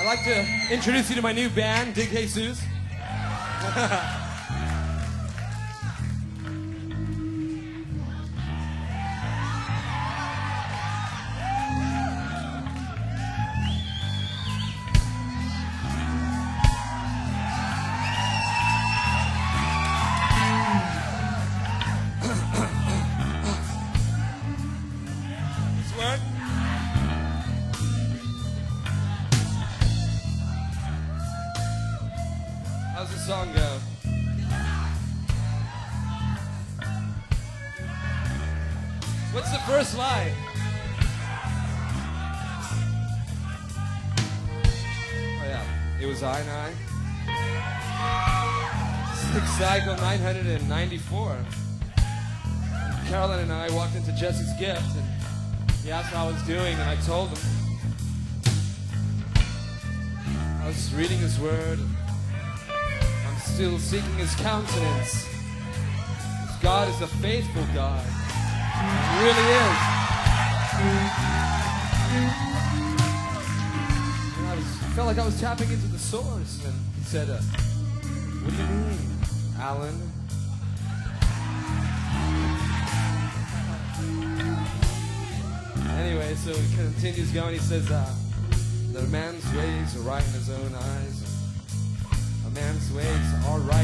I'd like to introduce you to my new band, Dig Hay Zoose. song go? What's the first line? Oh yeah, it was I and I. Six cycle 994. Carolyn and I walked into Jesse's gift and he asked how I was doing, and I told him. I was reading his word. Still seeking his countenance. God is a faithful God. He really is. And I was, felt like I was tapping into the source, and he said, uh, What do you mean, Alan? Anyway, so he continues going. He says, uh, "The man's ways are right in his own eyes. Man's ways are right